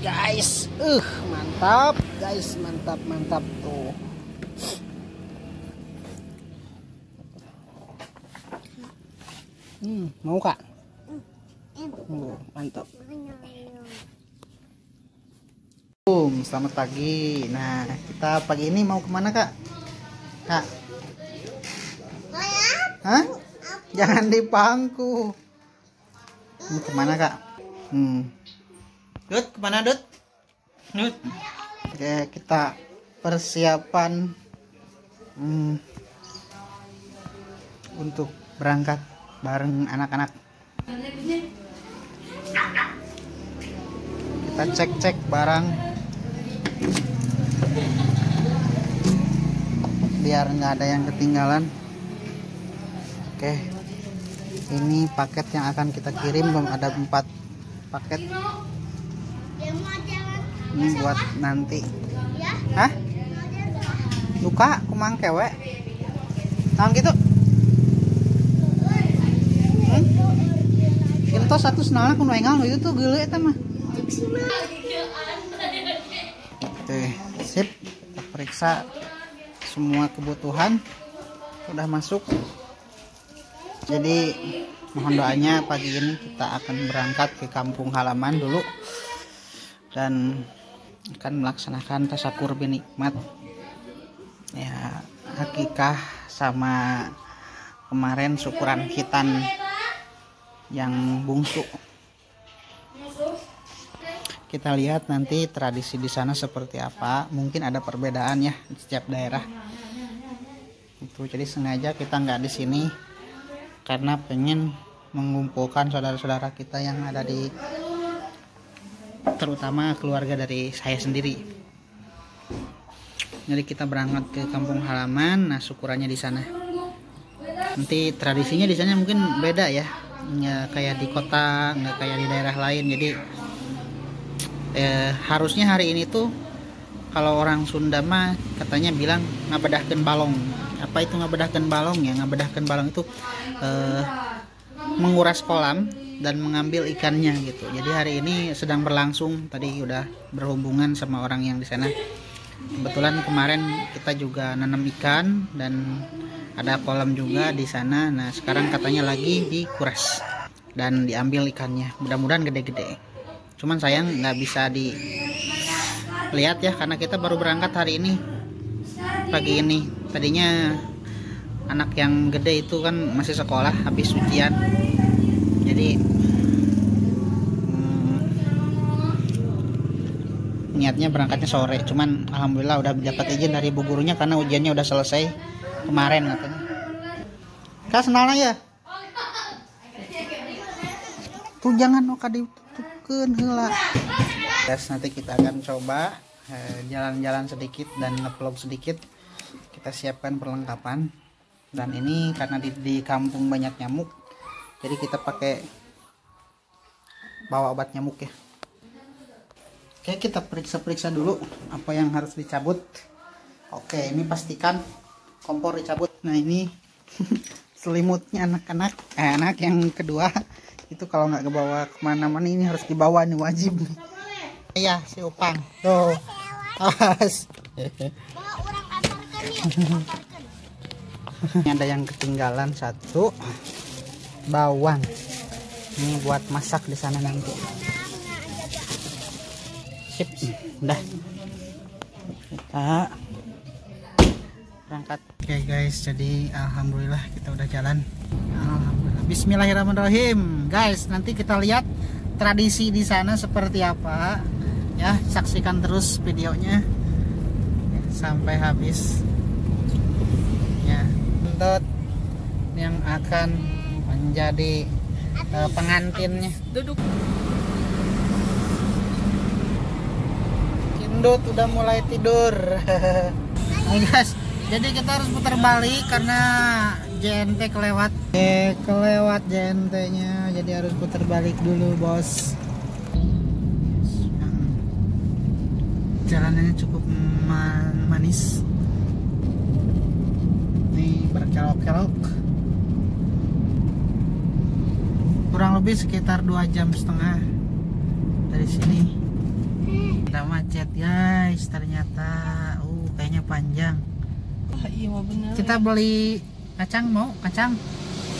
guys uh mantap guys mantap mantap tuh hmm mau kak oh, mantap Boom, selamat pagi. Nah, kita pagi ini mau ke mana kak? Kak? Hah? Jangan dipangku. Ini ke mana kak? Hmm. Dut, ke mana Dut? Dut. Oke, kita persiapan hmm, untuk berangkat bareng anak-anak. Kita cek-cek barang biar nggak ada yang ketinggalan oke ini paket yang akan kita kirim belum ada empat paket ini buat nanti. Hah? Luka kumang kewe tahun gitu. Hmm? Itu satu senalnya kuno engal itu tuh gila itu mah. Oke, sip. Kita periksa semua kebutuhan. Sudah masuk. Jadi mohon doanya pagi ini kita akan berangkat ke kampung halaman dulu dan akan melaksanakan tasakur binikmat ya hakikah sama kemarin syukuran hitan yang bungsu? Kita lihat nanti tradisi di sana seperti apa. Mungkin ada perbedaan ya di setiap daerah. Itu jadi sengaja kita nggak di sini karena pengen mengumpulkan saudara-saudara kita yang ada di terutama keluarga dari saya sendiri. Jadi kita berangkat ke kampung halaman. Nah syukurannya di sana. Nanti tradisinya di sana mungkin beda ya. Nggak kayak di kota nggak kayak di daerah lain. Jadi eh, harusnya hari ini tuh kalau orang Sunda mah katanya bilang ngabedahkan balong. Apa itu ngabedahkan balong ya? Ngabedahkan balong itu eh, menguras kolam dan mengambil ikannya gitu. Jadi hari ini sedang berlangsung tadi udah berhubungan sama orang yang di sana. Kebetulan kemarin kita juga nanam ikan dan ada kolam juga di sana. Nah sekarang katanya lagi dikuras dan diambil ikannya. Mudah-mudahan gede-gede. Cuman sayang nggak bisa dilihat ya karena kita baru berangkat hari ini pagi ini. Tadinya anak yang gede itu kan masih sekolah habis ujian jadi hmm, niatnya berangkatnya sore. Cuman alhamdulillah udah dapat izin dari bu gurunya karena ujiannya udah selesai kemarin katanya. Kak senalnya ya tuh jangan oka di bikin hela guys nanti kita akan coba jalan-jalan eh, sedikit dan ngevlog sedikit kita siapkan perlengkapan dan ini karena di, di kampung banyak nyamuk jadi kita pakai bawa obat nyamuk ya. Oke kita periksa-periksa dulu apa yang harus dicabut. Oke ini pastikan kompor dicabut. Nah ini selimutnya anak-anak. Eh, anak yang kedua. Itu kalau nggak kebawa ke mana-mana ini harus dibawa nih wajib nih. Iya si upang. Tuh. Awas ini ada yang ketinggalan satu bawang. Ini buat masak di sana nanti. Sip. Udah kita berangkat. Oke okay guys. Jadi alhamdulillah kita udah jalan. Alhamdulillah. Bismillahirrahmanirrahim. Guys nanti kita lihat tradisi di sana seperti apa. Ya saksikan terus videonya. Sampai habis. Ya. Untuk yang akan menjadi uh, pengantinnya. Duduk. Kindut udah mulai tidur. Guys jadi kita harus putar balik karena JNT kelewat. Eh kelewat JNT nya jadi harus putar balik dulu bos. Jalanannya cukup manis. Nih berkelok-kelok kurang lebih sekitar dua jam setengah dari sini. Kira macet guys ternyata uh kayaknya panjang. Wah, iya bener. kita beli kacang mau kacang?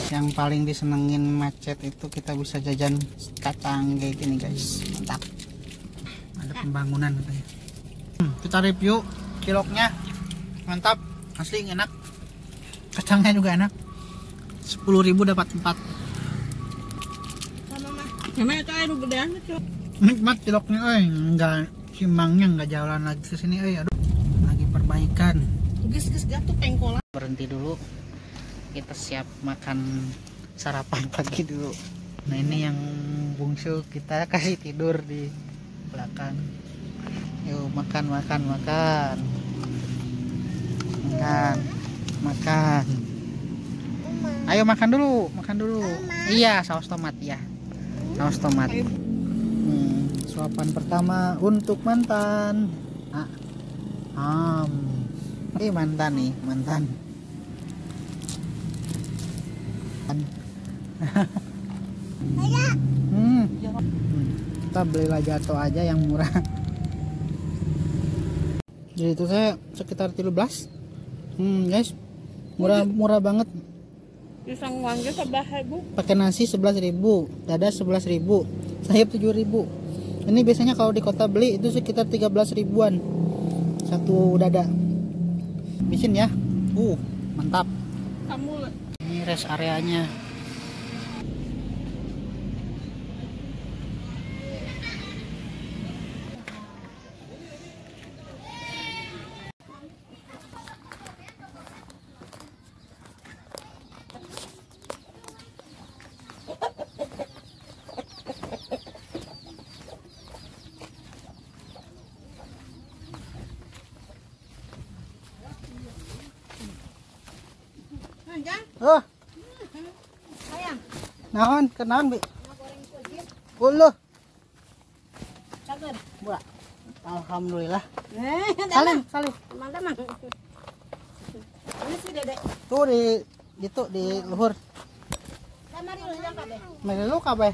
Yang paling disenengin macet itu kita bisa jajan kacang kayak gini guys. Mantap. Ada pembangunan katanya. Hmm, kita review ciloknya. Mantap. Asli enak. Kacangnya juga enak. 10.000 dapat 4 Namanya itu air gedean nikmat ciloknya oi. Enggak simangnya enggak jalan lagi ke sini oi. Aduh lagi perbaikan. Geus gatuh pengkolan. berhenti dulu. Kita siap makan sarapan pagi dulu. Nah ini yang bungsu kita kasih tidur di belakang. Yuk makan makan makan. Makan makan. Ayo makan dulu makan dulu. Iya saus tomat ya saus tomat. Hmm, suapan pertama untuk mantan. Ah, am. Ini mantan nih mantan. Hmm. kita beli lajato aja yang murah. Jadi itu saya sekitar 13 hmm guys. Murah murah banget Pisang wangi sebelah ibu. pakai nasi 11.000 dada 11.000 sayap 7.000 ini biasanya kalau di kota beli itu sekitar 13 ribuan satu dada. Bikin ya. Uh mantap. Kamu ini rest areanya oh sayang. naon kenang bi Uluh, Cager. buat Alhamdulillah. Eh, Salim, salim. teman-teman. Ini si. Tuh di itu di luhur. Ulah jang kabeh.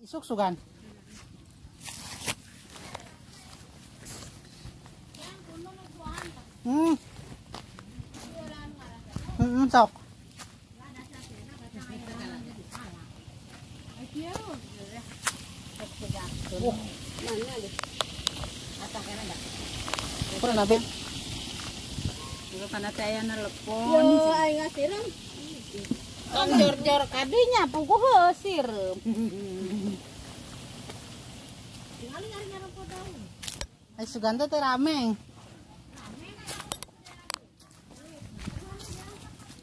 Isuk sugan. Hmm. Pernah nabi. Juga kana saya nelepon. Yo. Kan jor-jor kadinya pungku sireum. Ay sugan teh rame.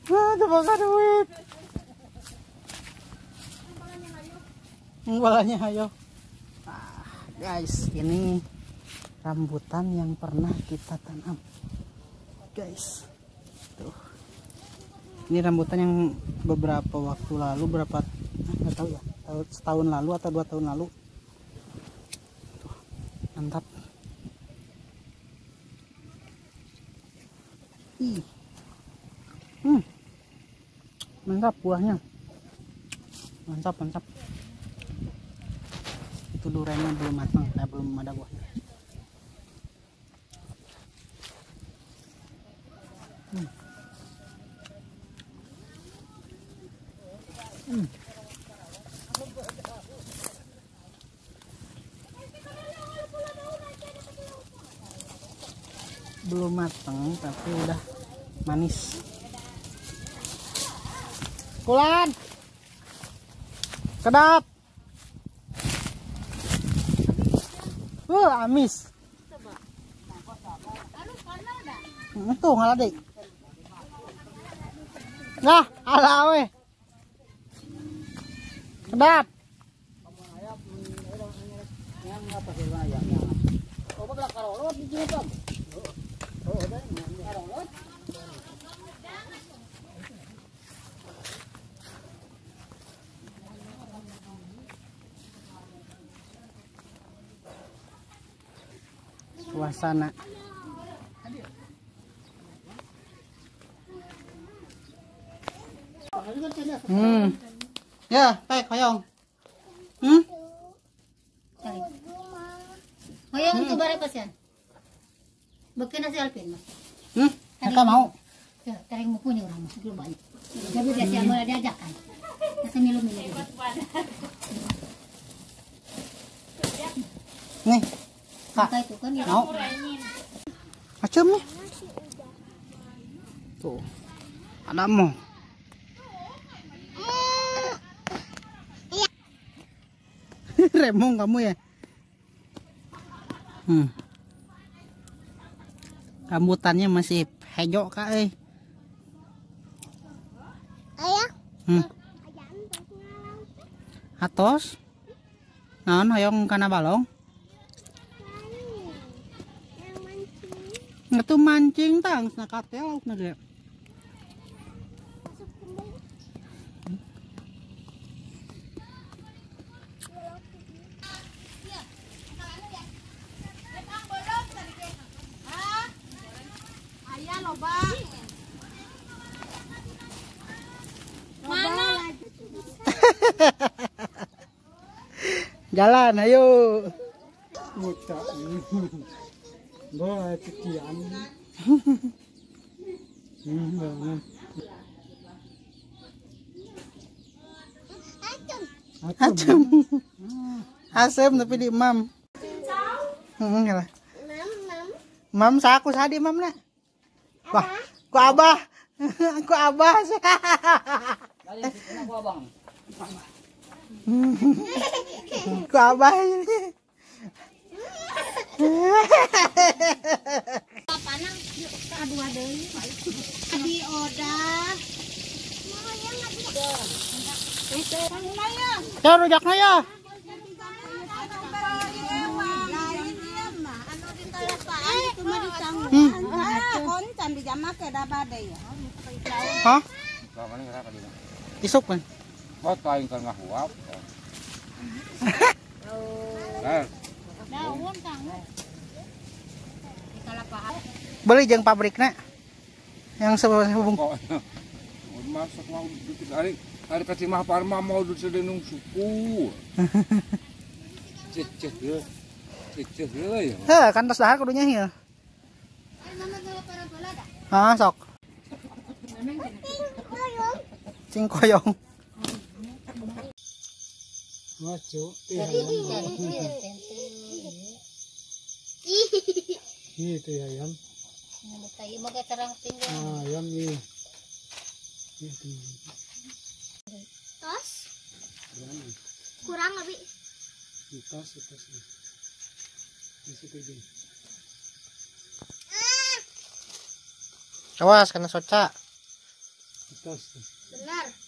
Wah, coba duit. Balanya ayo. Ah, guys, ini rambutan yang pernah kita tanam. Guys. Tuh. Ini rambutan yang beberapa waktu lalu berapa nggak tahu ya, tahun- setahun lalu atau dua tahun lalu. Tuh, mantap. Ih. Hmm. Mantap buahnya. Mantap, mantap. Itu duriannya belum matang, eh, belum ada buahnya. Hmm. Hmm. Belum matang tapi udah manis. Kulan. Kedap. Uh, amis. Itu ngaladik. Nah, ala we. Kedap. Suasana. Hmm. Ya, baik, Koyong. Hmm? Hoyong itu bare pasian. Bekin nasi alpin mas. Hmm, mereka mau. Ya, tarik mau punya orang masuk dulu banyak. Jadi dia siapa diajak kan. Kata milu milu. Nih, Kak, kan mau. Macam nih. Tuh, ada mau. Remong kamu ya? Hmm. Rambutannya masih hijau kak eh. Ayah, Hmm. Atos. Naon hoyong kana balong? Ngatu mancing tang nakate lauk na ge. masuk kembali. Ayah loba. Mana? Jalan ayo. đó cái gì ăn ừ rồi Hachum. Hasem tapi di mam. Mam mam. Mam saku sa di mam na. Wah, ku abah. Ku abah. Ku abah. Ya rujakna ya. Hmm. Hah? Isuk man. Oh, kain nggak huap. Daun kang. Di kalapahan. Beli jeung pabrikna. Yang sebung kok mau masuk mau dikit hari hari kasih mah parma mau duduk sedenung suku. Cek cek ya, cek cek ya ya. Heh, kan tos dahar kudunya hieu. Ah, sok. Cing koyong. Masuk. ih, Itu ya ayam. Tayo magatarang tinggal. Ah, ayam ini. Itu. tos, kurang lebih. Itas. Masuk ini. Awas kena soca. Itas. Benar.